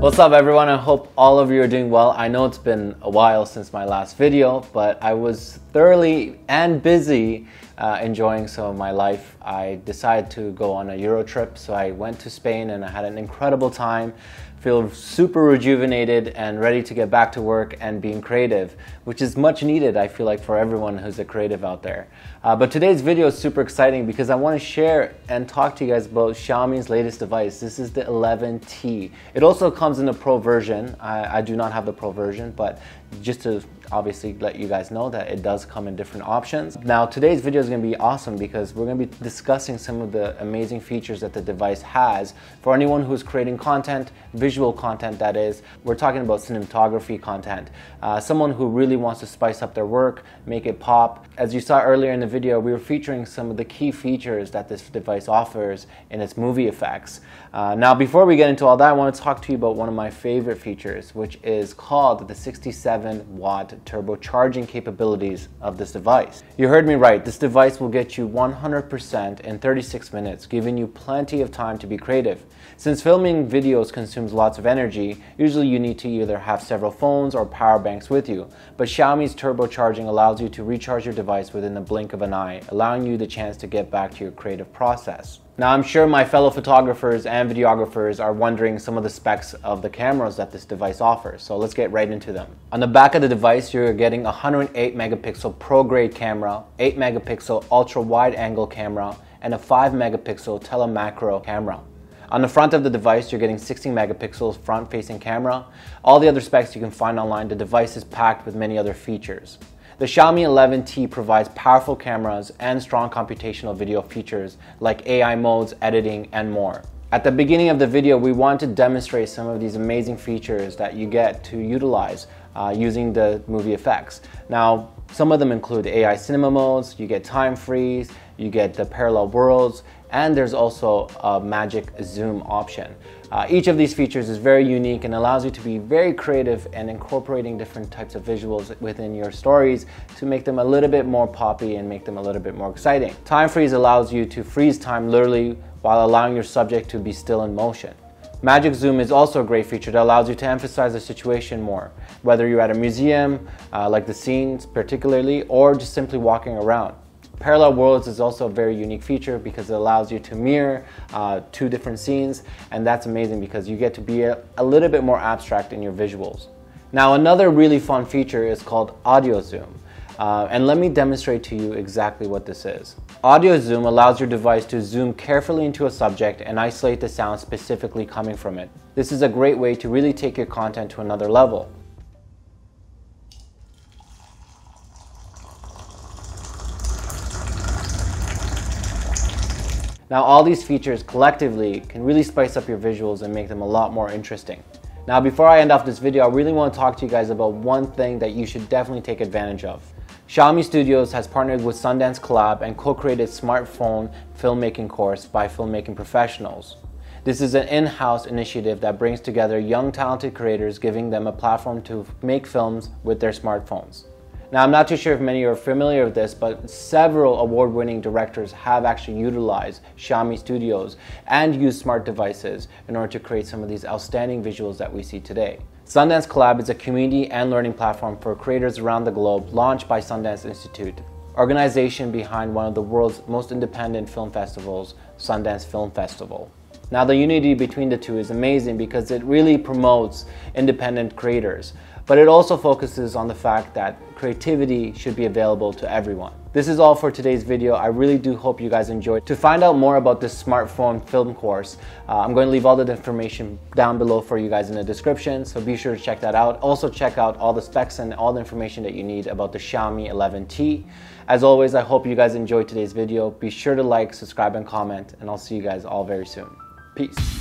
What's up everyone? I hope all of you are doing well. I know it's been a while since my last video, but I was thoroughly and busy uh, enjoying some of my life. I decided to go on a Euro trip, so I went to Spain and I had an incredible time feel super rejuvenated and ready to get back to work and being creative, which is much needed, I feel like, for everyone who's a creative out there. Uh, but today's video is super exciting because I want to share and talk to you guys about Xiaomi's latest device. This is the 11T. It also comes in the Pro version. I, I do not have the Pro version, but just to obviously let you guys know that it does come in different options. Now today's video is going to be awesome because we're going to be discussing some of the amazing features that the device has for anyone who's creating content, visual content that is. We're talking about cinematography content. Uh, someone who really wants to spice up their work, make it pop. As you saw earlier in the video, we were featuring some of the key features that this device offers in its movie effects. Uh, now before we get into all that, I want to talk to you about one of my favorite features, which is called the 67 watt turbocharging capabilities of this device. You heard me right, this device will get you 100% in 36 minutes, giving you plenty of time to be creative. Since filming videos consumes lots of energy, usually you need to either have several phones or power banks with you, but Xiaomi's turbocharging allows you to recharge your device within the blink of an eye, allowing you the chance to get back to your creative process. Now I'm sure my fellow photographers and videographers are wondering some of the specs of the cameras that this device offers, so let's get right into them. On the back of the device you're getting a 108 megapixel pro grade camera, 8 megapixel ultra wide angle camera, and a 5 megapixel telemacro camera. On the front of the device, you're getting 16 megapixels front facing camera. All the other specs you can find online, the device is packed with many other features. The Xiaomi 11T provides powerful cameras and strong computational video features like AI modes, editing, and more. At the beginning of the video, we want to demonstrate some of these amazing features that you get to utilize uh, using the movie effects. Now, some of them include AI cinema modes, you get time freeze, you get the parallel worlds, and there's also a magic zoom option. Uh, each of these features is very unique and allows you to be very creative and incorporating different types of visuals within your stories to make them a little bit more poppy and make them a little bit more exciting. Time freeze allows you to freeze time literally while allowing your subject to be still in motion. Magic Zoom is also a great feature that allows you to emphasize the situation more, whether you're at a museum, uh, like the scenes particularly, or just simply walking around. Parallel Worlds is also a very unique feature because it allows you to mirror uh, two different scenes and that's amazing because you get to be a, a little bit more abstract in your visuals. Now another really fun feature is called Audio Zoom. Uh, and let me demonstrate to you exactly what this is. Audio zoom allows your device to zoom carefully into a subject and isolate the sound specifically coming from it. This is a great way to really take your content to another level. Now all these features collectively can really spice up your visuals and make them a lot more interesting. Now before I end off this video, I really want to talk to you guys about one thing that you should definitely take advantage of. Xiaomi Studios has partnered with Sundance Collab and co-created smartphone filmmaking course by filmmaking professionals. This is an in-house initiative that brings together young talented creators giving them a platform to make films with their smartphones. Now, I'm not too sure if many are familiar with this, but several award winning directors have actually utilized Xiaomi Studios and used smart devices in order to create some of these outstanding visuals that we see today. Sundance Collab is a community and learning platform for creators around the globe launched by Sundance Institute, organization behind one of the world's most independent film festivals, Sundance Film Festival. Now, the unity between the two is amazing because it really promotes independent creators but it also focuses on the fact that creativity should be available to everyone. This is all for today's video. I really do hope you guys enjoyed. To find out more about this smartphone film course, uh, I'm going to leave all the information down below for you guys in the description, so be sure to check that out. Also check out all the specs and all the information that you need about the Xiaomi 11T. As always, I hope you guys enjoyed today's video. Be sure to like, subscribe, and comment, and I'll see you guys all very soon. Peace.